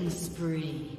Killing spree.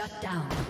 Shut down.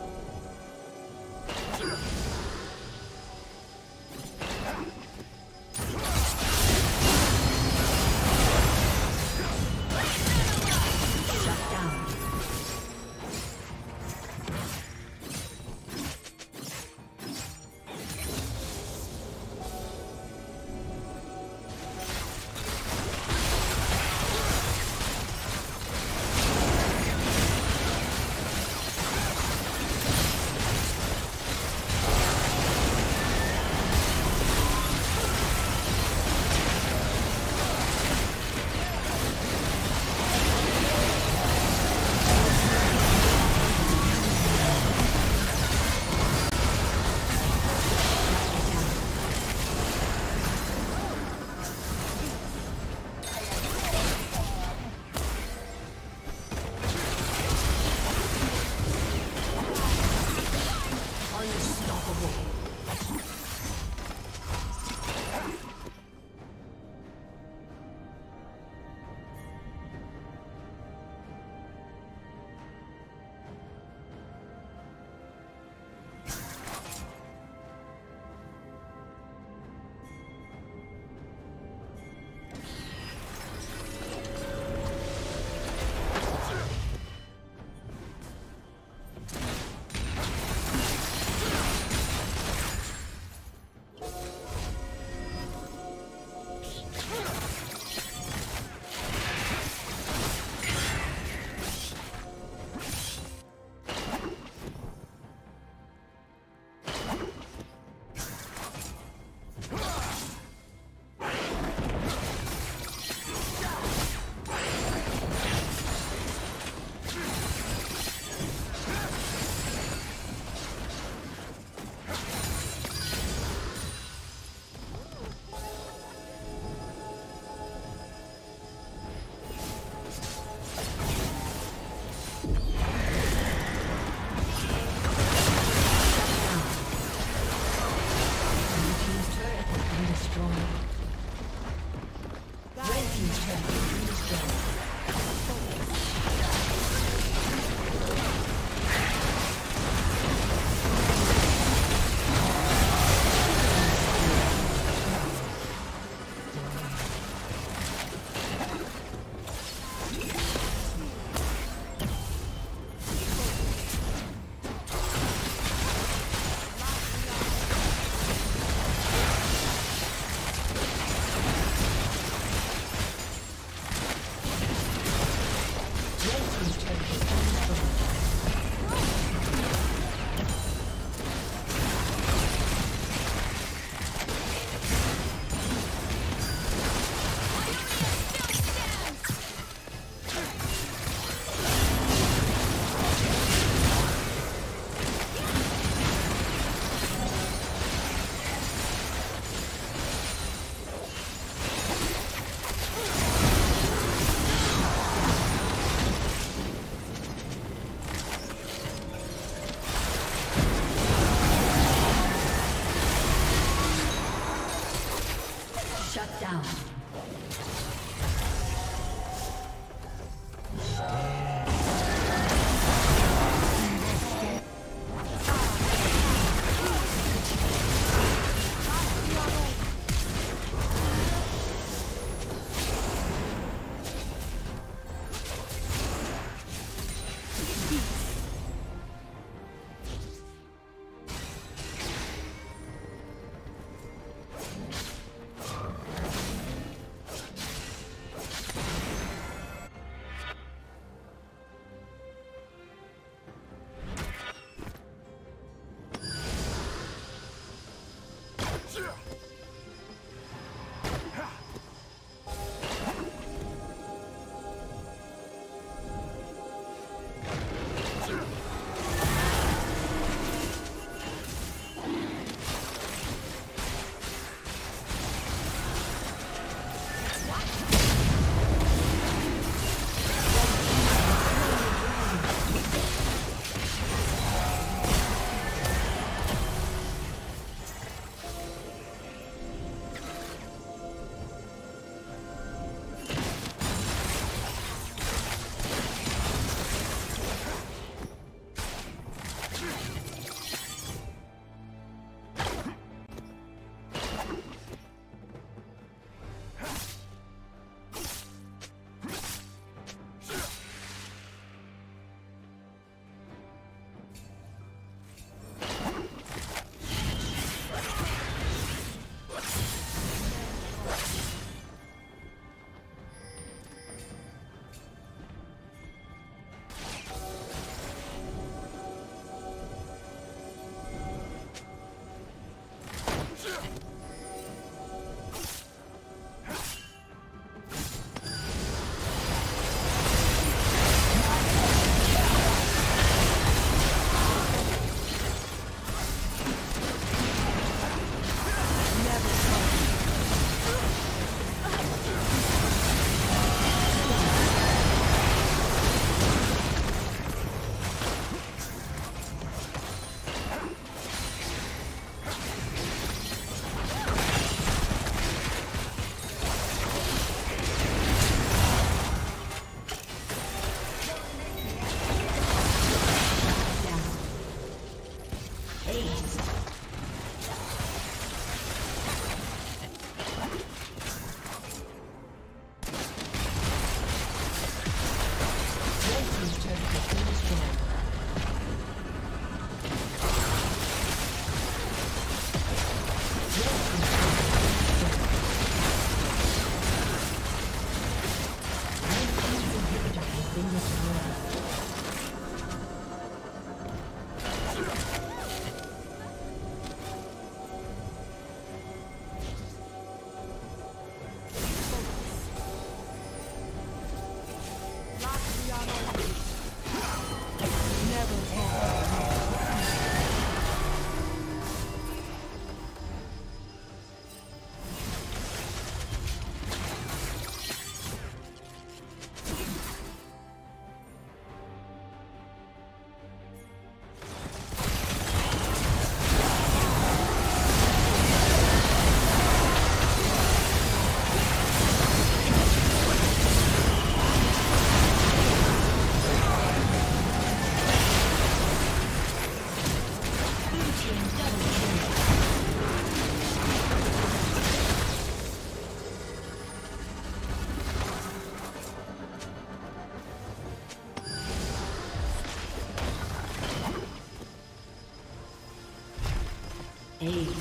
Aced.